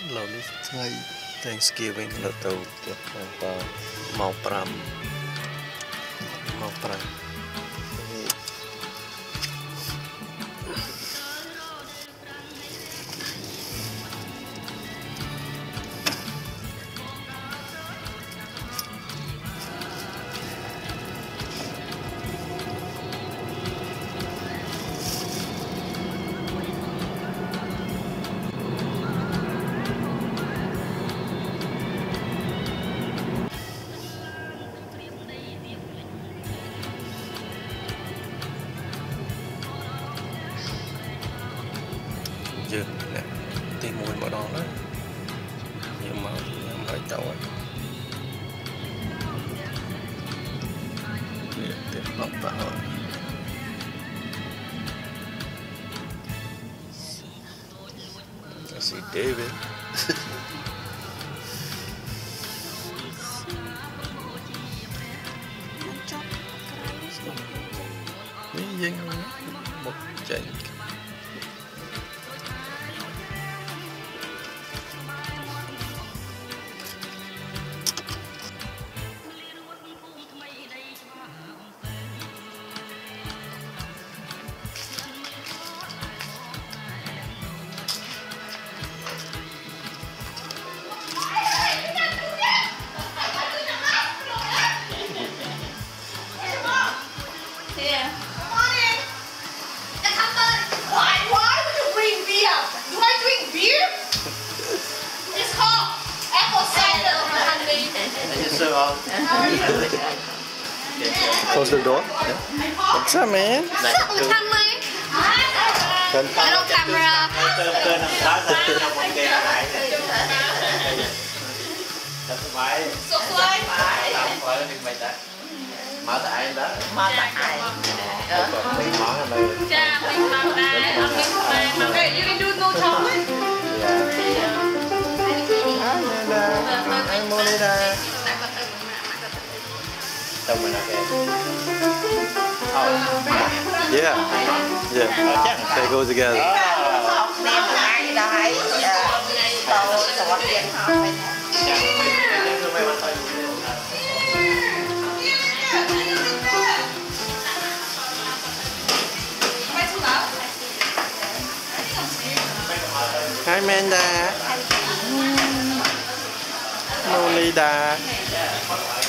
ឥឡូវនេះថ្ងៃ Thanksgiving លើទៅទៀតបើម៉ោង5ម៉ោង5 យើងមកចេញ Here. Come Close the door. Yeah. What's up, man? Turn camera. Mở tại ai đó? Mở tại ai? Đó. Mở tại ai? Oh. Yeah. Yeah. They go together. Hi Amanda. Molida.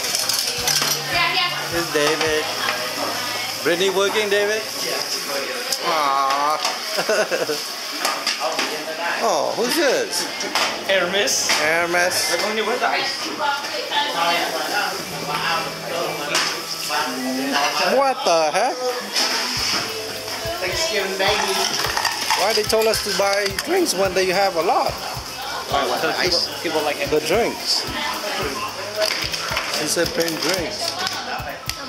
Yeah, yeah. This is David. Brittany working, David? Aww. oh, who's this? Hermes Hermes. không như với tại What the heck? Thanksgiving baby Why they told us to buy drinks when they have a lot? Oh, ice people like The drinks. She said bring drinks.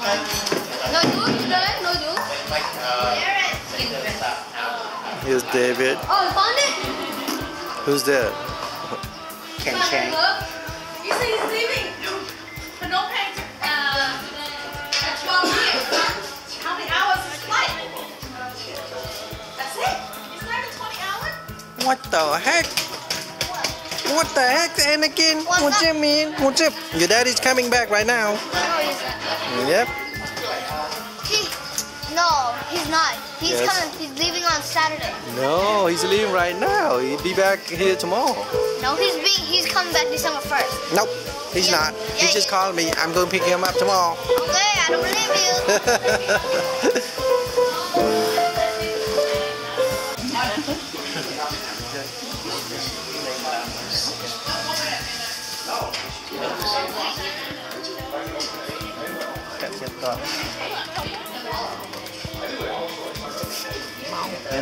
No juice, there, no juice. Here's David. Oh, you found it? Who's that? Ken Found Chang it, look. You say he's leaving. But no pay. Uh, at 12 years. How many hours is flight? That's it? It's not even 20 hours? What the heck? What the heck, Anakin? What's what you mean? What's up? Your daddy's coming back right now. No, he's not. Yep. He, no, he's not. He's Yes. coming. He's leaving on Saturday. No, he's leaving right now. He'll be back here tomorrow. No, he's being. He's coming back December first. Nope, he's Yeah. not. He Yeah, just yeah. called me. I'm going to pick him up tomorrow. Okay, I don't believe you.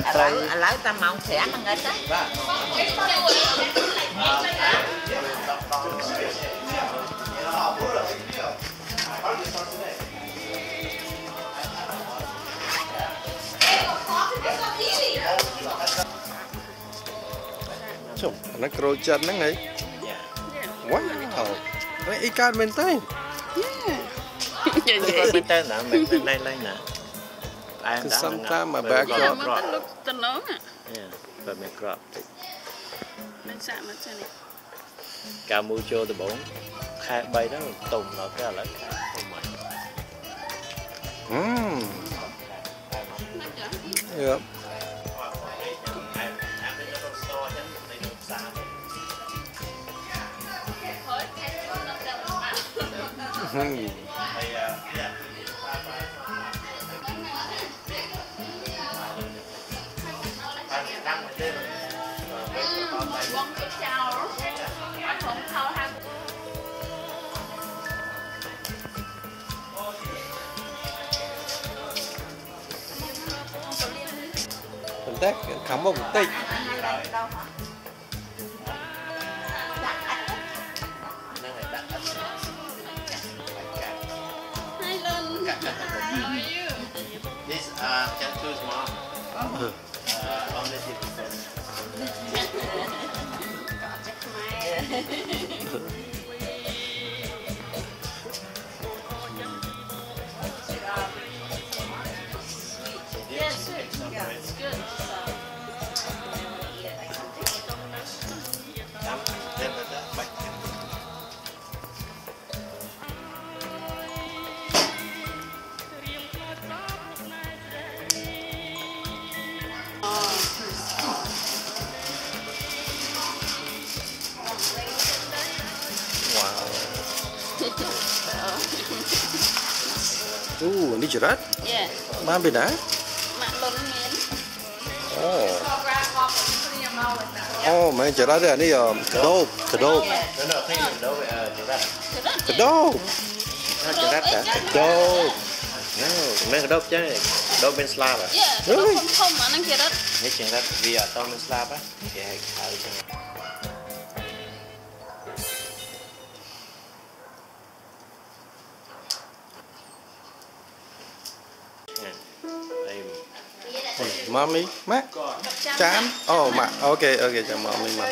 Ở lỡ ta mong sẽ mà nghịch á Chụp, nó crồi chân nó ngay. Wow. Nó y can bên tay. និយាយមែនតើណាមែនណៃឡៃណាតែគឺសំតាមមកបែកក្រក់ក្រក់តំណងហ្នឹងបើមានក្រក់តិចមិនសាក់មកចឹងនេះកាមូចូលដំបងខែ3ហ្នឹងទុំដល់ពេលឥឡូវខែទុំហើយអឺយ៉ា嗯。Mình tắt khắm một How are you អូនេះចរិតយេបានពីណាម៉ាក់លុនមានអូអូមែនចរិតអានេះកដោបកដោបកដោបចរិតចរិតកដោបអូមែនកដោបចឹងដោបមានស្លាបហ៎យេធំធំអាហ្នឹងចរិតនេះចរិតវាអត់តមានស្លាបហ៎គេហៅចឹង Mommy, má. Chán. Oh, má. Ok, ok, chào mommy mà.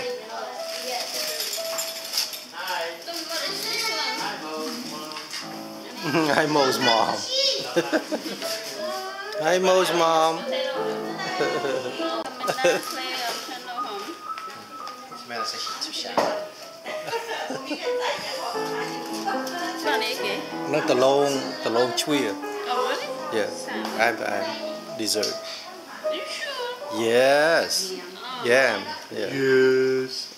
Hi Mo's mom. Hi Mo's mom. sharp. Bạn ấy kì Nó tờ lông, tờ lông chui. Oh really? Yeah. I I dessert. Yes. Yeah. Yes.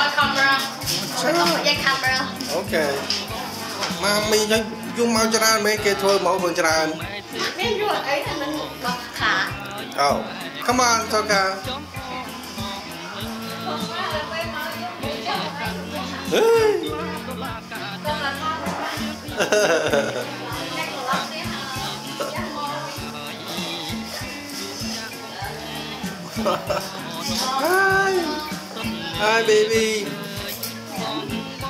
On camera. Yeah, camera. Okay. មកមីចឹងយូរមកច្រើនមែនគេធ្វើមកវិញច្រើនមានយូរអីថាមិនមកខា Oh. Come on, Toka. Hey. Hi. Hi baby.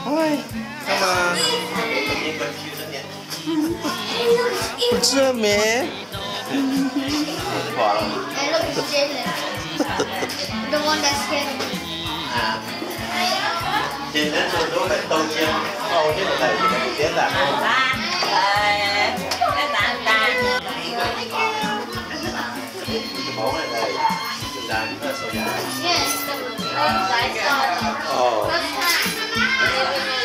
Hi. Come on. What's up man? The one that's scared À Chị đến tôi xuống phải tô chiên Ô chứ là này thì mình tiến là Ba Ba Ba Ba Ba Ba Ba time. Oh. That's. Yes. Oh.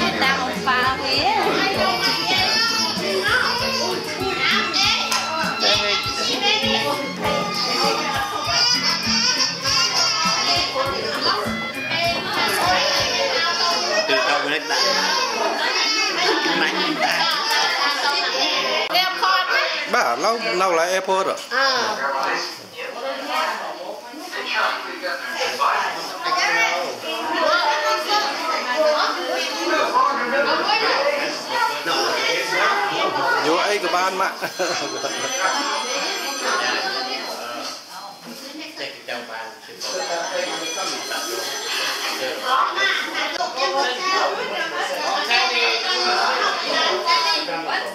Chúng ta một pha đạn Bà lâu lâu là airport rồi. Vô ăn mặn ban mà.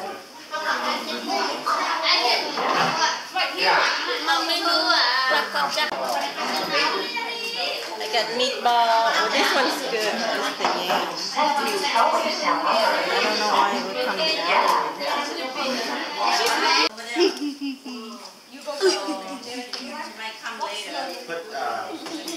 I got meatball oh, this one's good. This the yam I don't know why it would come together put uh,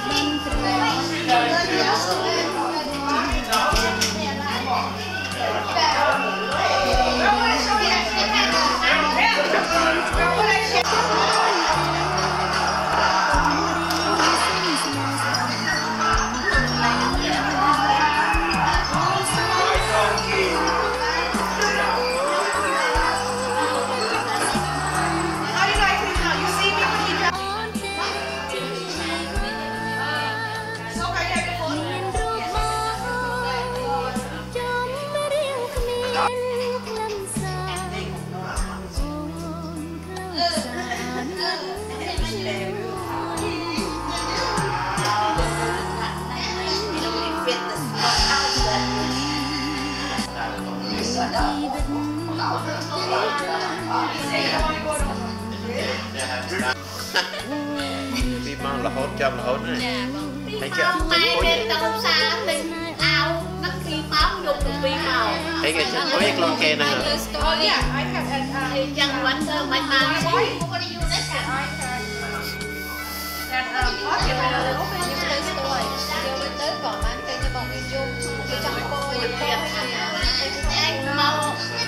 chồng hôn này thấy chưa? Tính của gì? thấy cái chân cuối con kia nè chân quánh thơ mạnh mà Hãy subscribe cho kênh Ghiền Mì Gõ Để không bỏ lỡ những video hấp dẫn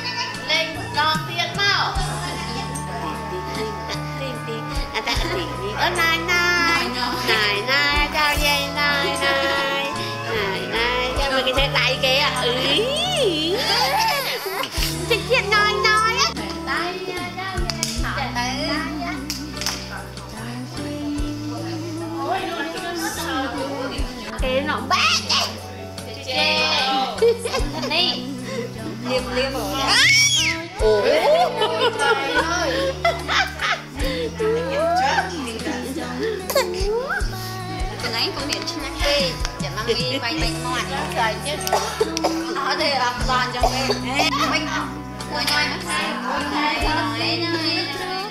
liêm rồi. Ủa Trời con điện cho nó kê để mang đi quay bên ngoài trời chứ nó thì làm giòn cho mình mình ngồi ngồi nó thay ngồi thay rồi nó